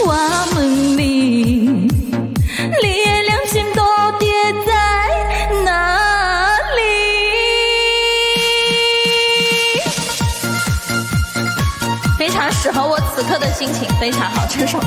我问你，你的良心到底在哪里？非常适合我此刻的心情，非常好这首歌。